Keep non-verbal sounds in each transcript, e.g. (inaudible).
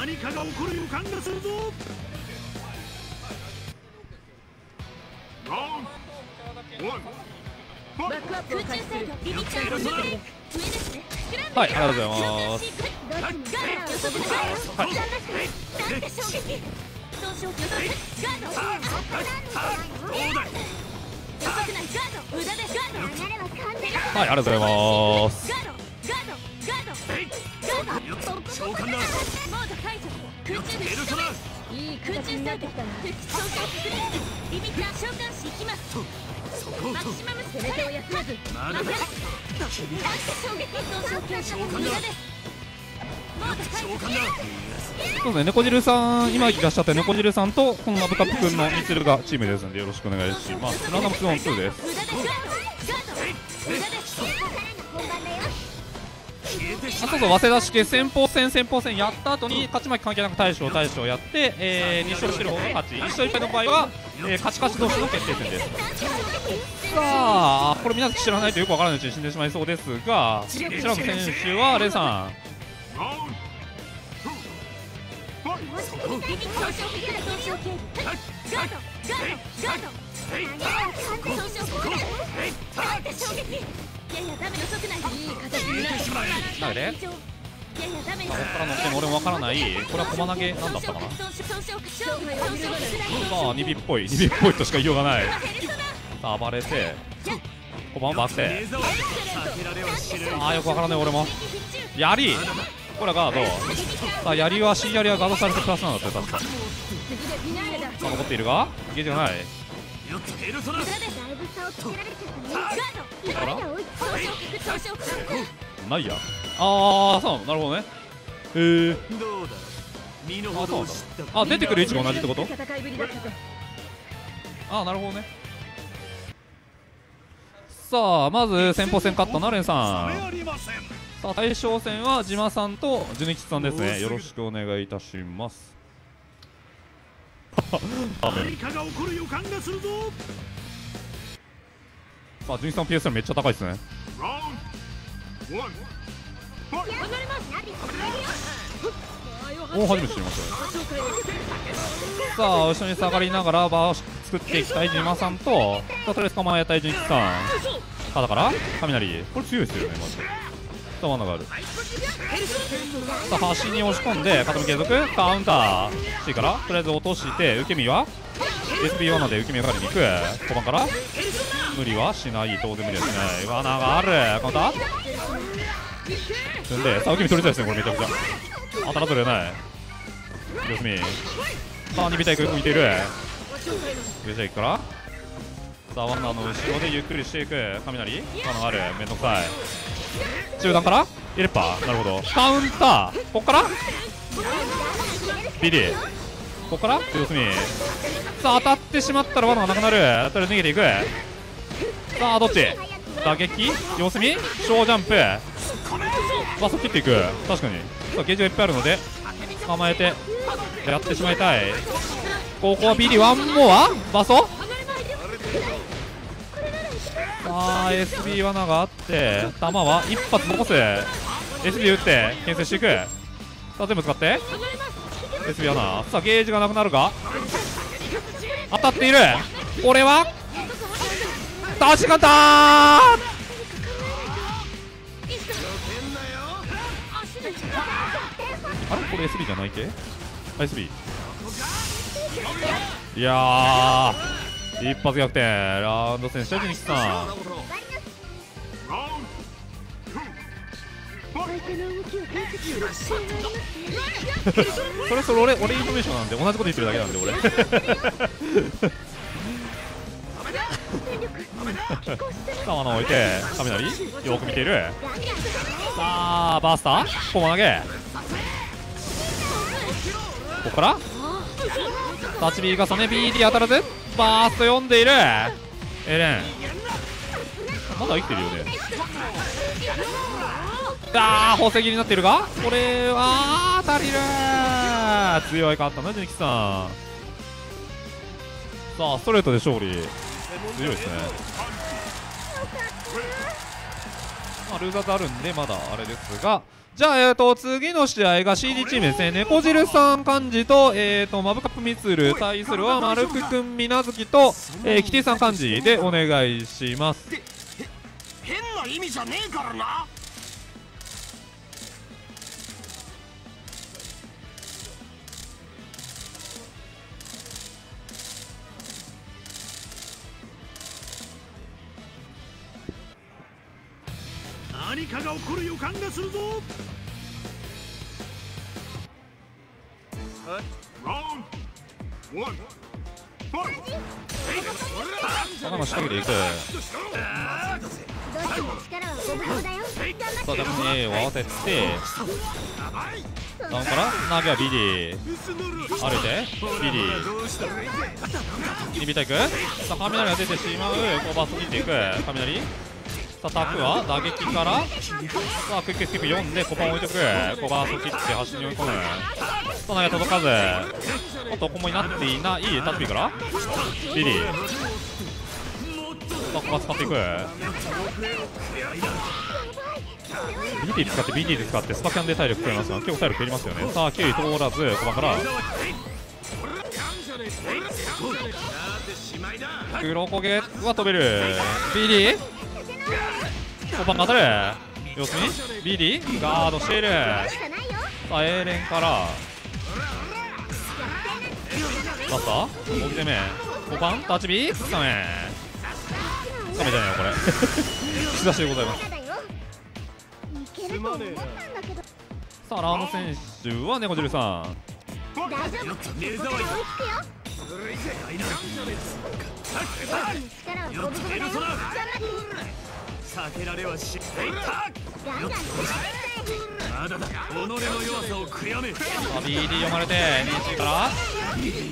何かが起こる予感がするぞ。ラウンドワン。ファイトバックアップを開始するビビッチャーの中で上ですねはいありがとうございます。はい。ありがとうございます召喚だモード解除空中でペルソナいい空中サイト敵召喚確認リミッター召喚しきますそこをとマキシマム攻めを休まずまだだなんて衝撃どうしよう召喚だ無駄ですモード解除召喚だそうですね。猫汁さん今いらっしゃって猫汁さんとこのマブカップくんのミツルがチームですのでよろしくお願いします。ランダム2オン2ですあそうそう早稲田式先鋒戦先鋒戦やった後に勝ち負け関係なく大将大将やって、えー、2勝してる方が勝ち。1勝1敗の場合は、えー、勝ち勝ち同士の決定戦です。さあこれ皆さん知らないとよくわからないうちに死んでしまいそうですが白の選手はレイさんラウンドファイトそこビビット召喚から投資を警備ガードガードガード投資を警備なんて衝撃ややダメの速ないいい形になる投げてややダメここから乗っても俺もわからないこれは駒投げなんだったかなさあ2尾っぽい2尾っぽいとしか言いようがないさあ暴れて駒バッてレーザーは避けられはしれああよくわからない俺も槍これはガードさあ槍は C 槍はガードされてプラスなんだって確かさあ残っているがゲージがないないやああそうなるほどねへえどうだ身の程を知ったあ出てくる位置が同じってことああなるほどねさあまず先鋒戦勝ったなレンさんさあ対象戦はジマさんとジュニキさんですねよろしくお願いいたします何かが起こる予感がするぞあジュニキさん PS めっちゃ高いですね。おお初めて知りましたさあ後ろに下がりながらバーを作っていきたいジマさんとさあとりあえず構えたいジュニキさん。ただから？雷？これ強いですよねまずさあ罠がある。さあ端に押し込んで傾き継続。カウンター。C から？とりあえず落として受け身は？SB 罠で受け身がかりに行く。5番から。無理はしない。当然無理はしない罠がある。カウンター踏んで。さあ受け身取りたいですねこれめちゃくちゃ。当たらずれない。四隅さあ2ビタイク浮いている。上じゃ行くから。さあワンナーの後ろでゆっくりしていく。雷。罠がある。めんどくさい。中段から。エレッパなるほど。カウンター。ここから。ビリー。ここから？四隅さあ当たってしまったら罠がなくなる。とりあえず逃げていく。さあどっち？打撃？様子見？小ジャンプ。バスを切っていく。確かに。さあゲージがいっぱいあるので捕まえてやってしまいたい。ここはビリワンモア？バソさあ SB 罠があって弾は一発残す。SB 打って牽制していく。さあ全部使って SB 罠さあゲージがなくなるが当たっている。これは？確かだあれ？これ SB じゃないけ SB いや一発逆転。ラウンド戦シャジニキさ (laughs) それそれ俺俺インフォメーションなんで同じこと言ってるだけなんで俺。さあ置いて雷？よく見ている？さあバースター？コマ投げここから？タッチビー重ね BD 当たらず。バースト読んでいる。エレン。まだ生きてるよね。あー宝石になっているがこれは足りる。強いかったなジュニキさん。さあストレートで勝利。強いですね。まあルーザーズあるんでまだあれですが。じゃあ、えー、と次の試合が CD チームですね、猫汁さん幹事と,、えー、とマブカップミツル対するは丸くくんみなずきと、えー、キティさん幹事でお願いします。変な意味じゃねえからな何かが起こる予感がするぞラウンドワンファイト高野仕掛けていく。さあ、逆に A を合わせて、ダウンから投げは BD。歩いて、BD。リビタイク。さあ、雷が出てしまう。こうバス切っていく。雷？さあ、タクは打撃から。さあ、クイックスキップ4でコパン置いてく。こうバースを切って端に追い込む。さあ、投げ届かず。おっと、コモになっていない。タッピーから。ビリー。さあ、ここは使っていく。BD 使って BD で使ってスパキャンで体力増えますが結構体力減りますよねさあ9位通らず5番から黒焦げは飛べる BD 5番が当たる。様子に BD ガードしている。さあ A 連から。バッター？大き攻め。5番タッチビースカメスカメじゃねえよこれ。(laughs) 兆しでございます。さあラウンド選手は猫汁さん。大丈避けられはしガンガンまだだ。己の弱さを悔やめ。さあ BD 読まれて2から。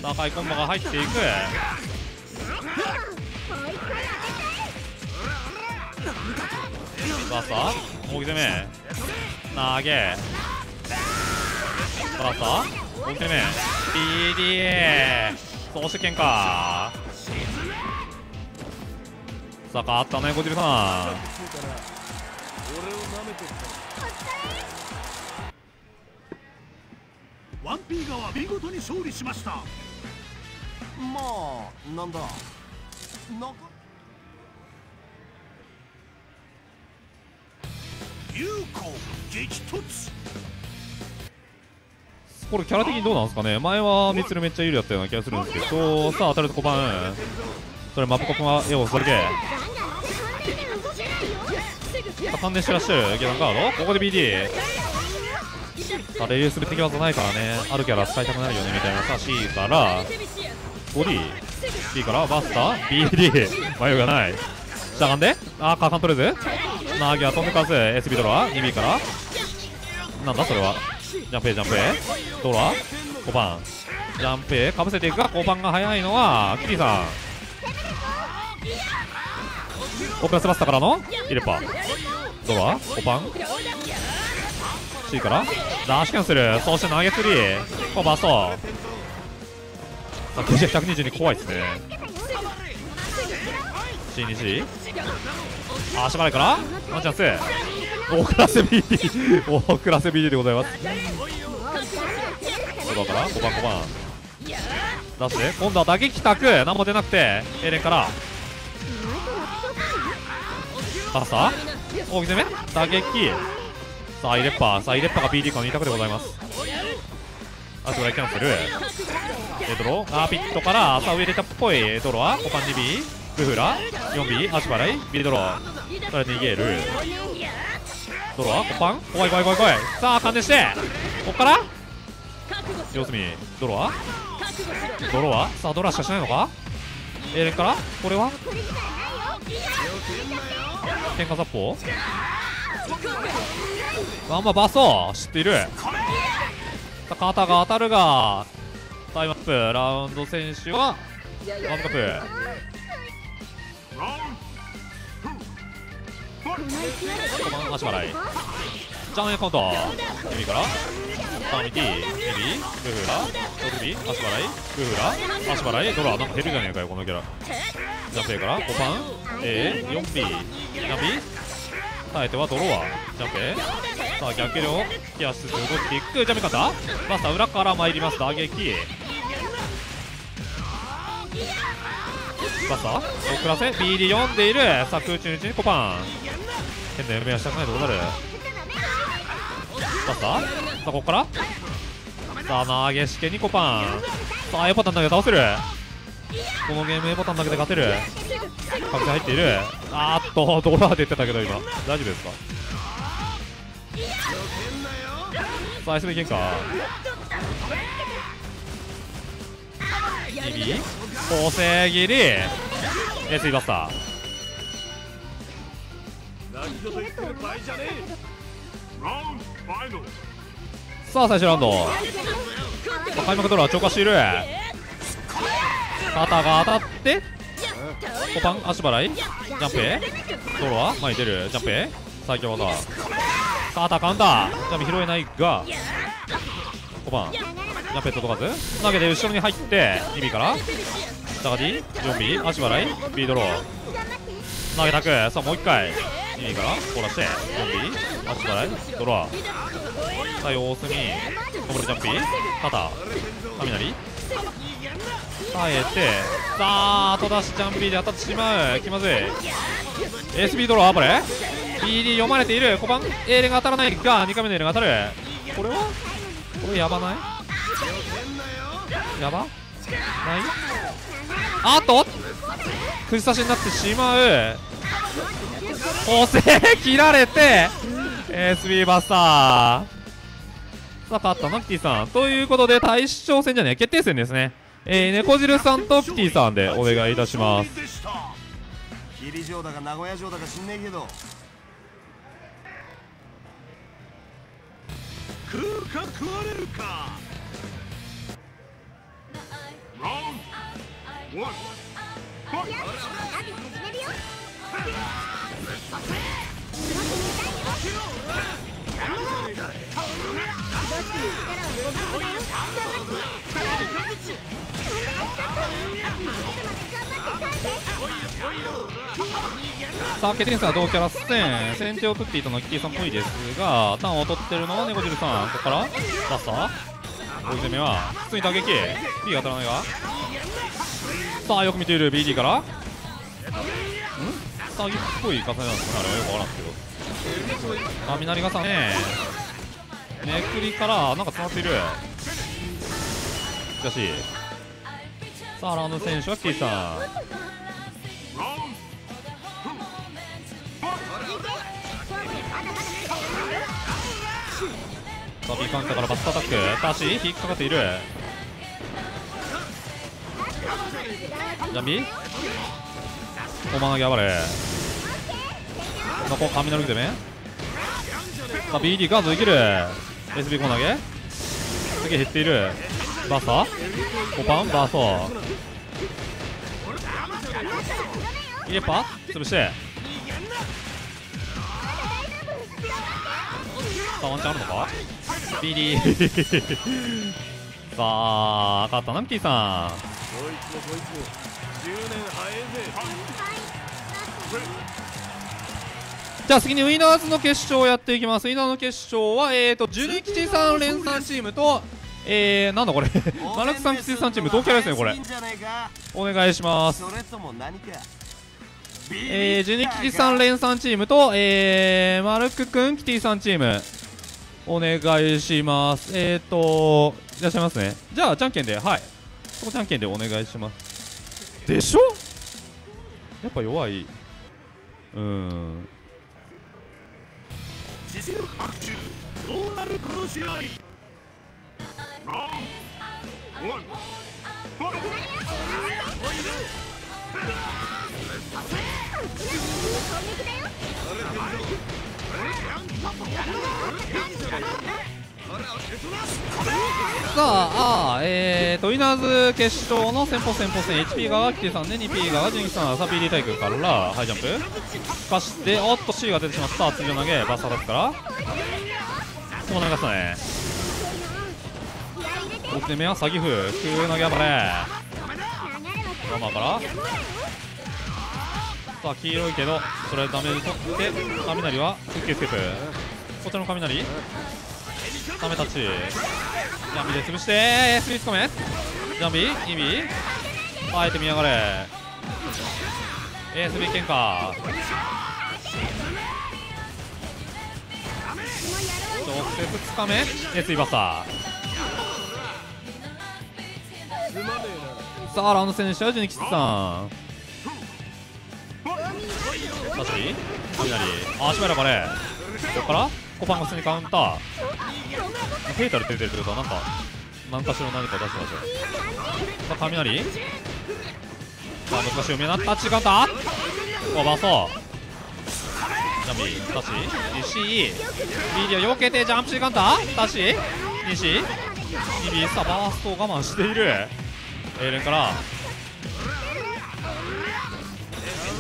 高いコンボが入っていく。追い込さあさあ大攻め。投げ。さあさあ大き攻め。BD そして喧嘩。さあ変わったねこじるさん。ワンピーガは見事に勝利しました。まあなんだ。な激突。これキャラ的にどうなんですかね。前はミツルめっちゃ有利だったような気がするんですけどさあ当たると5番それマップコップはよそれけ。3連してらっしゃる。下ンガードここで BD さあレリウス別に技ないからね。あるキャラ使いたくなるよねみたいなさ。C から 5DB からバスター。BD 迷いがない。しゃがんで？あーカーカン取れずなげは飛んでか SB ドラ 2B から。なんだそれは？ジャンプ A ジャンプ A ドラ5番。ジャンプ A かぶせていくが5番が速いのはキリさん。オプラスバスタからのイレパ。ドロワ5番 C から？ダッシュキャンセル。そして投げ釣り。こうバスト。さあ KJ122 怖いですね。C2C あしばらくから？ワンチャンス。大倉瀬 BD 大倉瀬 BD でございます。5番から5番5番出して今度は打撃タク何も出なくて A レンから。パスタ大き攻め打撃。さあイレッパーさあイレッパーが BD かの2択でございます。あとライキャンセル。エドロー。あーピットからさあ上入れたっぽい。エドロは5番 2B ブフラ。4B 足払いビリドロー。それ逃げる。ドロは5番怖い怖い怖い怖い。さあ関連して。こっから。様子見。ドロはドロは？さあドロはしかしないのか？A レンから？これは？喧嘩殺法？あんまバソ知っている。肩が当たるがタイムアップ。ラウンド選手はワンカップ。5番足払い。ジャンエカウンター指から。サーミティ指ブフラ。ドルビ。足払い。ブフラ。足払い。ドラ。なんか減るじゃねえかよこのキャラ。ジャンプ A から。5番 A4B 何 B 耐えてはドロワジャンプ A さあ逆蹴りをケアしつつ動いていくジャミカンターバスター裏から参ります。打撃。バスター。遅らせ。BD 読んでいる。さあ空中のうちにコパン。変な夢はしたくないとこなるバスタ？さあここから？さあ投げしけにコパン。さあ A ボタン投げ倒せる。このゲーム A ボタンだけで勝てる。確定入っている。あーっとドラーで言ってたけど今。大丈夫ですか？さあ S でいけんかギリ？構成ギリ。S バスター。さあ最初ラウンド。開幕ドラー超過している。肩が当たってコパン足払い？ジャンプへ？ドロは前に出る。ジャンプへ？最強技。肩カウンター。ジャンプ拾えないがコパン。ジャンプへ届かず。投げて後ろに入って2 b から。ダガディ準備足払い。B ドロー。投げたくさあもう一回。2 b から凍らして準備足払いドローさあ様子見登るジャンピー肩雷耐えてさあ後出しジャンピーで当たってしまう気まずい SB ドロー暴れ BD 読まれている小判 A 連が当たらないが2回目の A 連が当たるこれはこれやばないやばないあっと崩差しになってしまう補正切られて SB バスター。さあ勝ったのキティさん。ということで対象戦じゃねえ決定戦ですね。えー、猫汁さんとキティさんでお願いいたします。でした霧城だか名古屋城だか知んねえけど。食うか食われるか。ラウンドワンファイトさあ決定戦は同キャラ戦先手を取っていたのはキティさんっぽいですがターンを取ってるのは猫汁さん。ここからバスター追い攻めは普通に打撃 P が当たらない。がさあよく見ている BD から。詐欺っぽい重ねなんですかねあれはよくわからんすけど雷傘ねめくりからなんか詰まっているしかしさあラウンド選手はキティさんラウンさあ B カウンターからバスタアタックターシー引っかかっているジャンビコマ投げ暴れ。残り雷攻め。さあ BD ガードできる。SB コー投げ次減っている。バーサー。コパン。バーソー。イレパ潰して。さあワンチャンあるのか？BD (laughs) さあ勝ったなミキーさん。じゃあ次にウィナーズの決勝をやっていきます。ウィナーの決勝はえーとジュニキチさん連三チームとえー、なんだこれ。(laughs) マルクさんキチさんチーム同キャラですねこれ。お願いします。えー、ジュニキチさん連三チームとえー、マルクくんキティさんチーム。お願いします。えーといらっしゃいますね。じゃあじゃんけんではい。そこじゃんけんでお願いします。でしょ？やっぱ弱いうーん。実力伯仲どうなるこの試合 round one fightトさあ、あーえーと、ウィナーズ決勝の先鋒先鋒戦、HP 側がキティさんで、2P 側がジンキさん、サピーディタイクからハイジャンプ、すかして、おっと C が出てしまった、次の投げ、バスターだから、こう投げましたね。6点目は詐欺風、空投げ暴れ、ママから、さあ、黄色いけど、それダメージ取って、雷は、クッキースケープ、こちらの雷？サメタッチジャンビで潰して S3 つかめ。ジャンビイビあえて見やがれ。ASB 喧嘩。直接つかめ。S3 バッサー。さあラウンド選手はジュニキスさん。タッチ雷あ足場バレここから？コパンが普通にカウンター。フェイタル出てるってことはなんか何かしら何か出してますよさあ雷さあ難しい読みにな。った違ったおバーソジャンビタッチ西ビデオ避けてジャンプシーカウンタータッチ西ニビさあバーストを我慢している。エーレンから。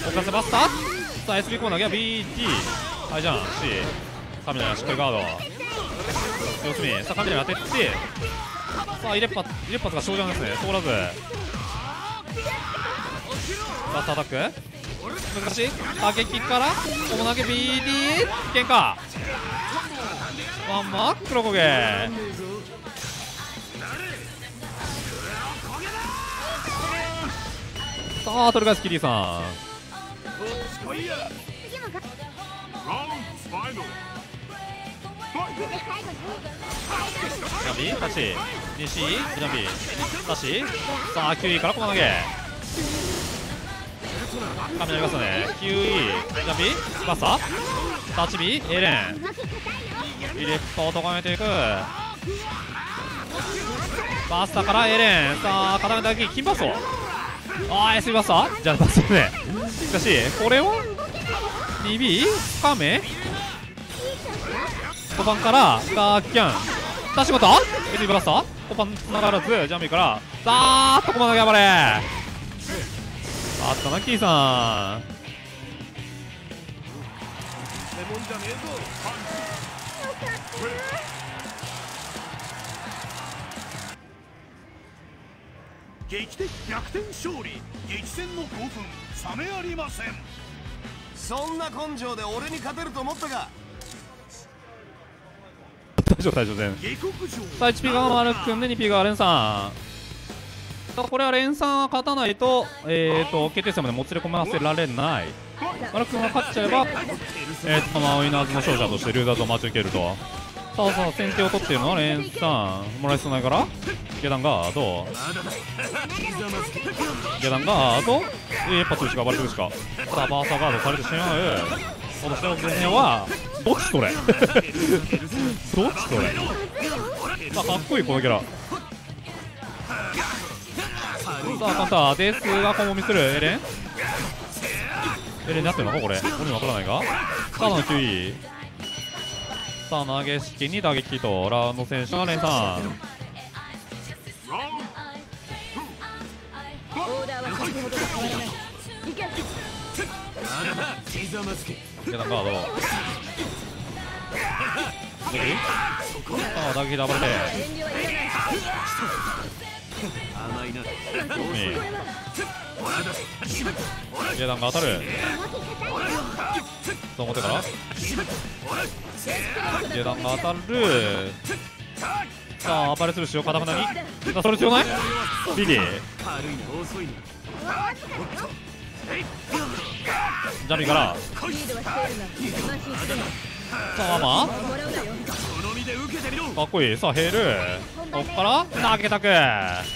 おかせバスターさあ SB コーナーが BT はいじゃん。C 雷しっかりガード。四つ目さあ雷当ててさあ入れっぱ入れっぱつが少女ですね。通らず。バスターアタック。難しい。打撃からお投げ BD 喧嘩。ワンマ黒焦げ。さあトルガスキリーさん。南タシ西ビタシさあ9位からこの投げ雷がますね9位南バッサタチビエレンリレットをとがめてい。くバスターからエレンさあ固めた時金パスをああ SB バスターじゃあバスねしかしこれを 2B 深め5番からガーキャン。出し事エディブラスター5番つながらずジャミーから。さーととまで頑張れ。あったなキーさん。レモンじゃねえぞ劇的逆転勝利。激戦の興奮。冷めありません。そんな根性で俺に勝てると思ったか？大丈夫大丈夫全然下克上さあ HP が丸くんで 2P がレンさんさあこれはレンさんは勝たないとえーと決定戦までもつれ込ませられない。丸くんが勝っちゃえばえーとそのウィナーズの勝者としてルーザーズを待ち受けると。さあさあ先手を取っているのはレンさんもらいそうないから下段ガード。下段ガード、一発打ちが暴れてるしか。さあバーサーガードされてしまう。この前編はどっちそれ？どっちそれ？まあかっこいいこのキャラ。さあカウンターですがコンボミする。エレン？エレンになってるのかこれ？俺にわからないが？さあの QE さあ投げ式に打撃と。ラウンド選手がレンさん下段ガードでさあ打撃で暴れて。遠慮はいらな。い下段が当たる？と思ってから下段が当たる。さあ暴れするしよう。片鼻にさあそれ必要ない？リリージャミから。さあアマ。もらうなよかっこいい。さあヘール。こっから。投げたく。さ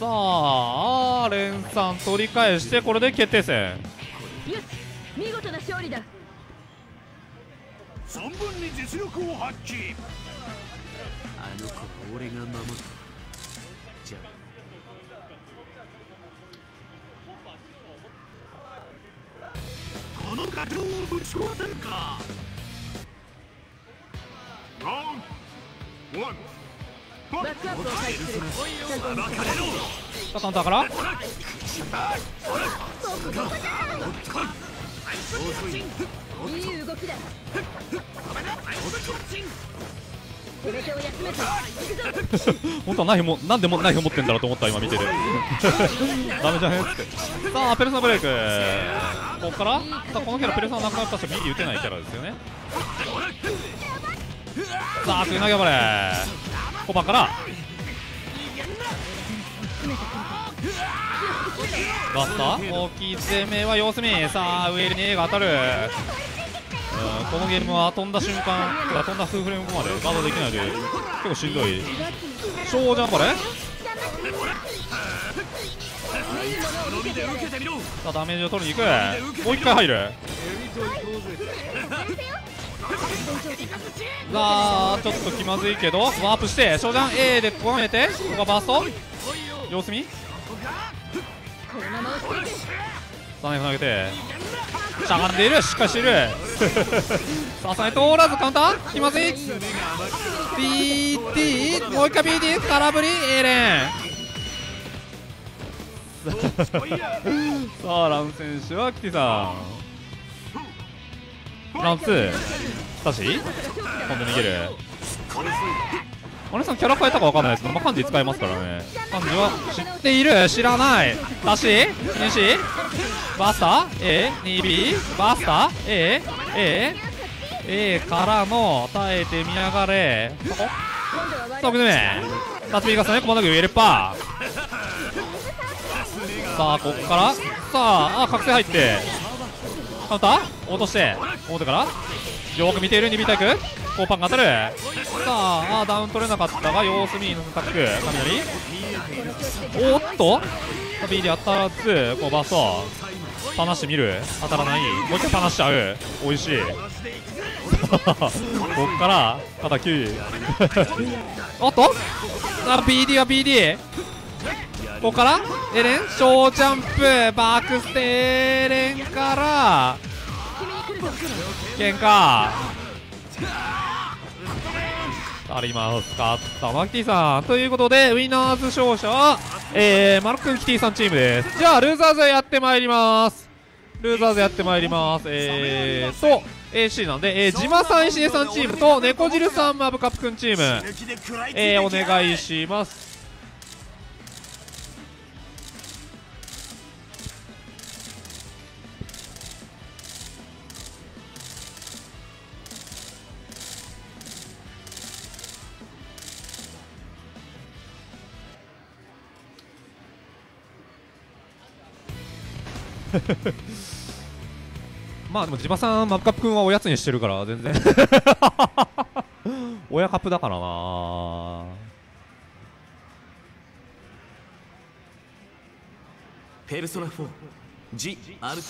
あ連3取り返してこれで決定戦。よし見事な勝利だ。存分に実力を発揮。あの子は俺が守るをぶち壊せるか Round 1バックアップを開始する。ちゃんと見せてさあカウンからいい動きだ本当はナイフもなんでもナイフ持ってんだろうと思った今見てて (laughs) ダメじゃね？って。さあペルソナブレイク。ここから？さあこのキャラペルソナなくなった人ビリ打てないキャラですよね。さあ次投げばれコバから。バスター大きい攻めは様子見。さあウェルに A が当たる。うんこのゲームは飛んだ瞬間飛んだ数フレームまでガードできないで結構しんどい。小ジャンパレのみで受けてみろさあダメージを取りに行く。もう一回入る。さあちょっと気まずいけどワープして小ジャン A でここめてここがバースト？様子見。このまま押していくさあナイフ投げて。しゃがんでいるしっかりしている。(laughs) さあさに通らずカウンター。気まずい。BT もう一回 BT 空振り。A レン。(laughs) さあラン選手はキティさん。ラン2タシ今度逃げる。お姉さんキャラ変えたかわかんないですけど、まあ、漢字使えますからね。漢字は知っている？知らない？タシ西バスター？A 2B バスター？A A A からの耐えてみやがれ。そこさあ奥目タツビガスねコマンドグウェルパー。さあこっから。さああ覚醒入って。カウンター？落として。表から。よく見ている2ビタイクコーパンが当たる。さああダウン取れなかったが様子見のタック雷。おっと B で当たらずこうバスト。離してみる。当たらない。もう一回離しちゃう。美味しい。(laughs) こっから肩9 (laughs) おっと。あ BD は BD ここからエレン小ジャンプ。バックステエレンから。喧嘩ありますか？ったマキティさん。ということでウィナーズ勝者は、えー、マルクンキティさんチームです。じゃあルーザーズやってまいります。ルーザーズやってまいります。えーと AC なんで、えー、ジマさん石江さんチームと猫汁さんマブカップくんチーム。えー、お願いします。(laughs) まあでも地場さんマブカップ君はおやつにしてるから全然。(laughs) 親カップだからな。ペルソナ4 G アルテ